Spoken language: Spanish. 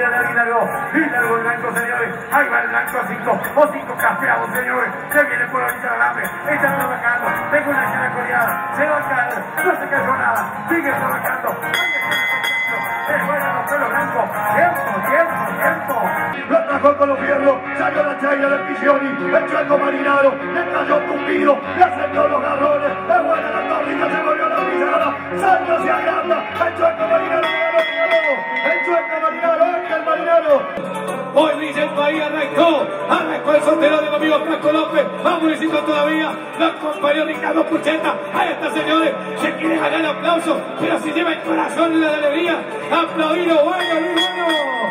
tira de. Hidalgo el blanco, señores. Ahí va el blanco a cinco. O cinco capeados, señores. Se viene por ahorita el alambre. Está trabajando. Tengo una cara coreada. Se va a caer. No se cayó nada. Sigue trabajando. Ahí está el. Se los pelos blancos. Tiempo, tiempo, tiempo. Lo atajó con los fierros, salió la chaira del Pisioni, el chueco marinaro, le cayó tupido, le acercó los garrones, es buena la tónica, se volvió la pisada, Santos se agranda, el chueco marinaro, Hoy dice el país arrancó, arrancó el soltero de mi amigo Franco López, vamos municipio todavía, lo acompañó Ricardo Pucheta, ahí está señores, se quiere ganar el aplauso, pero si lleva el corazón y la alegría, aplaudido, bueno, bueno. Bueno,